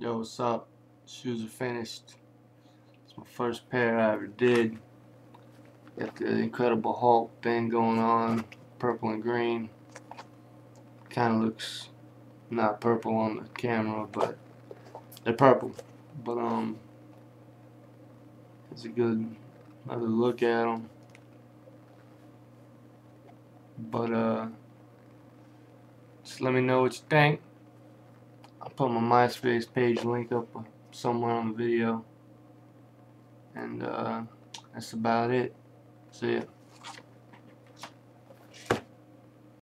Yo, what's up? Shoes are finished. It's my first pair I ever did. Got the Incredible Hulk thing going on, purple and green. Kind of looks not purple on the camera, but they're purple. But um, it's a good another look at them. But uh, just let me know what you think. I'll put my MySpace page link up somewhere on the video. And uh, that's about it. See ya.